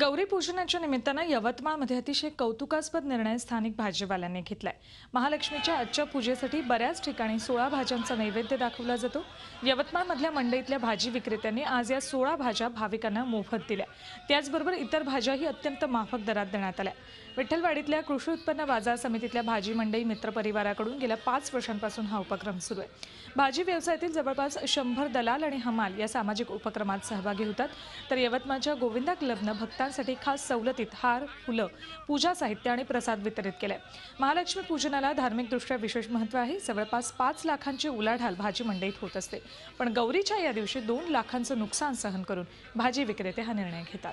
गौरी पूजनाच्या निमित्तानं यवतमाळमध्ये अतिशय कौतुकास्पद निर्णय स्थानिक भाजीवाल्यांनी घेतलाय. महालक्ष्मीच्या आजच्या पूजेसाठी बऱ्याच ठिकाणी सोळा भाज्यांचा नैवेद्य दाखवला जातो. यवतमाळमधल्या मंडईतल्या भाजी विक्रेत्यांनी आज या सोळा भाज्या भाविकांना मोफत दिल्या. त्याचबरोबर इतर भाज्याही अत्यंत माफक दरात देण्यात आल्या. विठ्ठलवाडीतल्या कृषी उत्पन्न बाजार समितीतल्या भाजी मंडई मित्रपरिवाराकडून गेल्या पाच वर्षांपासून हा उपक्रम सुरू आहे. भाजी व्यवसायातील जवळपास शंभर दलाल आणि हमाल या सामाजिक उपक्रमात सहभागी होतात. तर यवतमाळच्या गोविंदा क्लबनं महिलांसाठी खास सवलतीत हार फुलं पूजा साहित्य आणि प्रसाद वितरित केले. महालक्ष्मी पूजनाला धार्मिकदृष्ट्या विशेष महत्त्व आहे. जवळपास पाच लाखांची उलाढाल भाजी मंडईत होत असते. पण गौरीच्या या दिवशी दोन लाखांचं नुकसान सहन करून भाजी विक्रेते हा निर्णय घेतात.